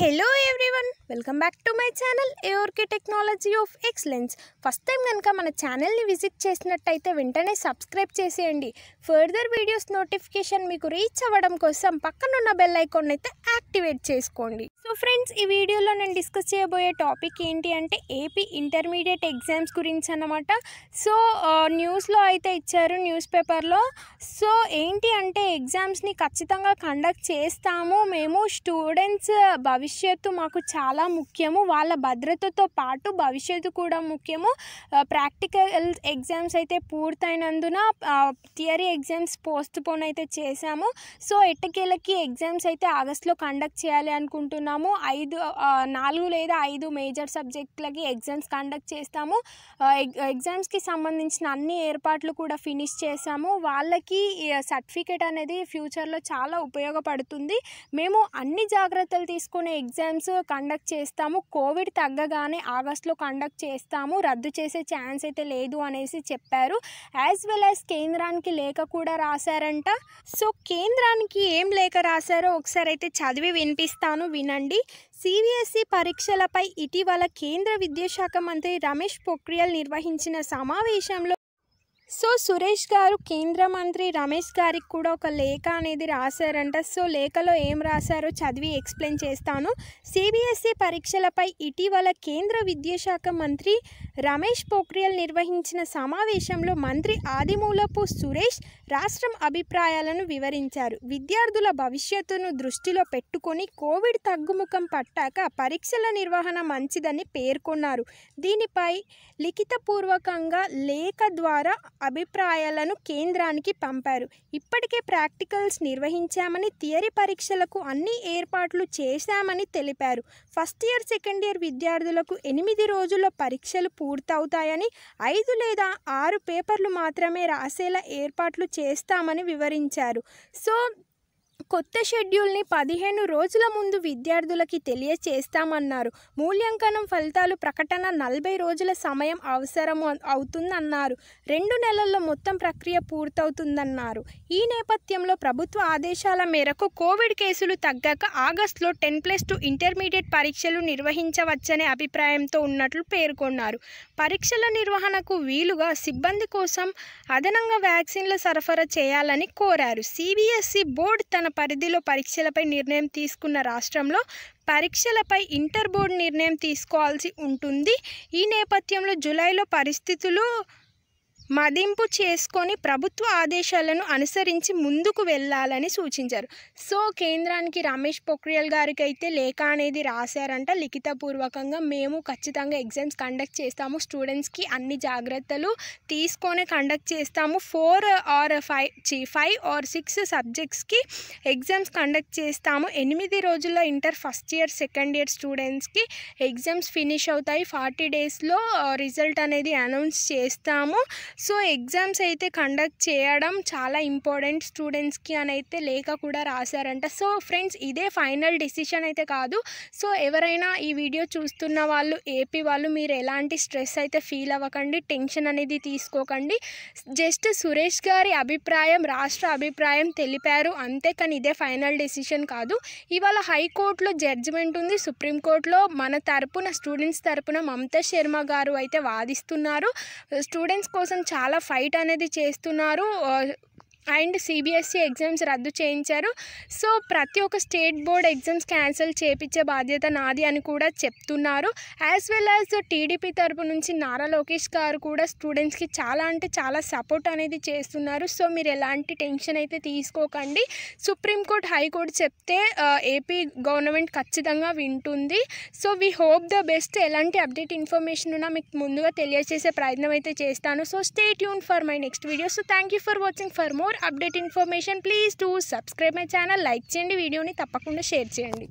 Hello everyone welcome back to my channel A O R K technology of excellence first time కనుక మన ఛానల్ని visit చేసినట్టయితే వెంటనే subscribe చేసేయండి. ఫర్దర్ వీడియోస్ నోటిఫికేషన్ మీకు రీచ్ అవ్వడం కోసం పక్కనున్న బెల్ ఐకాన్ అయితే యాక్టివేట్ చేసుకోండి. సో ఫ్రెండ్స్ ఈ వీడియోలో నేను డిస్కస్ చేయబోయే టాపిక్ ఏంటి అంటే ఏపీ ఇంటర్మీడియట్ ఎగ్జామ్స్ గురించి అన్నమాట. సో న్యూస్లో అయితే ఇచ్చారు న్యూస్ పేపర్లో సో ఏంటి అంటే ఎగ్జామ్స్ని ఖచ్చితంగా కండక్ట్ చేస్తాము. మేము స్టూడెంట్స్ భవి భవిష్యత్తు మాకు చాలా ముఖ్యము. వాళ్ళ భద్రతతో పాటు భవిష్యత్తు కూడా ముఖ్యము. ప్రాక్టికల్ ఎగ్జామ్స్ అయితే పూర్తయినందున థియరీ ఎగ్జామ్స్ పోస్ట్ పోన్ అయితే చేశాము. సో ఎట్టకేలకి ఎగ్జామ్స్ అయితే ఆగస్ట్లో కండక్ట్ చేయాలి అనుకుంటున్నాము. ఐదు నాలుగు లేదా ఐదు మేజర్ సబ్జెక్టులకి ఎగ్జామ్స్ కండక్ట్ చేస్తాము. ఎగ్- ఎగ్జామ్స్కి సంబంధించిన అన్ని ఏర్పాట్లు కూడా ఫినిష్ చేసాము వాళ్ళకి సర్టిఫికేట్ అనేది ఫ్యూచర్లో చాలా ఉపయోగపడుతుంది. మేము అన్ని జాగ్రత్తలు తీసుకుని ఎగ్జామ్స్ కండక్ట్ చేస్తాము. కోవిడ్ తగ్గగానే ఆగస్ట్లో కండక్ట్ చేస్తాము. రద్దు చేసే ఛాన్స్ అయితే లేదు అనేసి చెప్పారు. యాజ్ వెల్ యాజ్ కేంద్రానికి లేఖ కూడా రాశారంట. సో కేంద్రానికి ఏం లేఖ రాశారో ఒకసారి అయితే చదివి వినిపిస్తాను వినండి. సిబిఎస్ఈ పరీక్షలపై ఇటీవల కేంద్ర విద్యాశాఖ మంత్రి రమేష్ పొక్రియల్ నిర్వహించిన సమావేశంలో సో సురేష్ గారు కేంద్ర మంత్రి రమేష్ గారికి కూడా ఒక లేఖ అనేది రాశారంట. సో లేఖలో ఏం రాశారో చదివి ఎక్స్ప్లెయిన్ చేస్తాను. సిబిఎస్ఈ పరీక్షలపై ఇటీవల కేంద్ర విద్యాశాఖ మంత్రి రమేష్ పోఖ్రియల్ నిర్వహించిన సమావేశంలో మంత్రి ఆదిమూలపు సురేష్ రాష్ట్రం అభిప్రాయాలను వివరించారు. విద్యార్థుల భవిష్యత్తును దృష్టిలో పెట్టుకొని కోవిడ్ తగ్గుముఖం పట్టాక పరీక్షల నిర్వహణ మంచిదని పేర్కొన్నారు. దీనిపై లిఖితపూర్వకంగా లేఖ ద్వారా అభిప్రాయాలను కేంద్రానికి పంపారు. ఇప్పటికే ప్రాక్టికల్స్ నిర్వహించామని థియరీ పరీక్షలకు అన్ని ఏర్పాట్లు చేశామని తెలిపారు. ఫస్ట్ ఇయర్ సెకండ్ ఇయర్ విద్యార్థులకు ఎనిమిది రోజుల్లో పరీక్షలు పూర్తవుతాయని ఐదు లేదా ఆరు పేపర్లు మాత్రమే రాసేలా ఏర్పాట్లు చేస్తామని వివరించారు. సో కొత్త షెడ్యూల్ని పదిహేను రోజుల ముందు విద్యార్థులకి తెలియచేస్తామన్నారు. మూల్యాంకనం ఫలితాలు ప్రకటన నలభై రోజుల సమయం అవసరం అవుతుందన్నారు. రెండు నెలల్లో మొత్తం ప్రక్రియ పూర్తవుతుందన్నారు. ఈ నేపథ్యంలో ప్రభుత్వ ఆదేశాల మేరకు కోవిడ్ కేసులు తగ్గాక ఆగస్టులో టెన్ ప్లస్ టూ ఇంటర్మీడియట్ పరీక్షలు నిర్వహించవచ్చనే అభిప్రాయంతో ఉన్నట్లు పేర్కొన్నారు. పరీక్షల నిర్వహణకు వీలుగా సిబ్బంది కోసం అదనంగా వ్యాక్సిన్ల సరఫరా చేయాలని కోరారు. సిబిఎస్ఈ బోర్డు తన పరిధిలో పరీక్షలపై నిర్ణయం తీసుకున్న రాష్ట్రంలో పరీక్షలపై ఇంటర్ బోర్డు నిర్ణయం తీసుకోవాల్సి ఉంటుంది. ఈ నేపథ్యంలో జూలైలో పరిస్థితులు మదింపు చేసుకొని ప్రభుత్వ ఆదేశాలను అనుసరించి ముందుకు వెళ్ళాలని సూచించారు. సో కేంద్రానికి రమేష్ పొక్రియల్ గారికి అయితే లేఖ అనేది రాశారంట. లిఖితపూర్వకంగా మేము ఖచ్చితంగా ఎగ్జామ్స్ కండక్ట్ చేస్తాము. స్టూడెంట్స్కి అన్ని జాగ్రత్తలు తీసుకొని కండక్ట్ చేస్తాము. ఫోర్ ఆర్ ఫైవ్ చి ఫైవ్ ఆర్ సిక్స్ సబ్జెక్ట్స్కి ఎగ్జామ్స్ కండక్ట్ చేస్తాము. ఎనిమిది రోజుల్లో inter first year second year స్టూడెంట్స్కి ఎగ్జామ్స్ ఫినిష్ అవుతాయి. ఫార్టీ డేస్లో రిజల్ట్ అనేది అనౌన్స్ చేస్తాము. సో ఎగ్జామ్స్ అయితే కండక్ట్ చేయడం చాలా ఇంపార్టెంట్ స్టూడెంట్స్కి అని అయితే లేఖ కూడా రాశారంట. సో ఫ్రెండ్స్ ఇదే ఫైనల్ డిసిషన్ అయితే కాదు. సో ఎవరైనా ఈ వీడియో చూస్తున్న వాళ్ళు ఏపీ వాళ్ళు మీరు ఎలాంటి స్ట్రెస్ అయితే ఫీల్ అవ్వకండి టెన్షన్ అనేది తీసుకోకండి. జస్ట్ సురేష్ గారి అభిప్రాయం రాష్ట్ర అభిప్రాయం తెలిపారు. అంతే కానీ ఇదే ఫైనల్ డెసిషన్ కాదు. ఇవాళ హైకోర్టులో జడ్జిమెంట్ ఉంది. సుప్రీంకోర్టులో మన తరపున స్టూడెంట్స్ తరపున మమతా శర్మ గారు అయితే వాదిస్తున్నారు. స్టూడెంట్స్ కోసం చాలా ఫైట్ అనేది చేస్తున్నారు. అండ్ సిబిఎస్ఈ ఎగ్జామ్స్ రద్దు చేయించారు. సో ప్రతి ఒక్క స్టేట్ బోర్డ్ ఎగ్జామ్స్ క్యాన్సిల్ చేపించే బాధ్యత నాది అని కూడా చెప్తున్నారు. యాజ్ వెల్ యాజ్ టీడీపీ తరపు నుంచి నారా లోకేష్ గారు కూడా స్టూడెంట్స్కి చాలా అంటే చాలా సపోర్ట్ అనేది చేస్తున్నారు. సో మీరు ఎలాంటి టెన్షన్ అయితే తీసుకోకండి. సుప్రీంకోర్టు హైకోర్టు చెప్తే ఏపీ గవర్నమెంట్ ఖచ్చితంగా వింటుంది. So we hope the best ఎలాంటి అప్డేట్ ఇన్ఫర్మేషన్ ఉన్నా మీకు ముందుగా తెలియజేసే ప్రయత్నం అయితే చేస్తాను. So stay tune for my next video so thank you for watching for more update information please to subscribe my channel like చేయండి వీడియోని తప్పకుండా షేర్ చేయండి.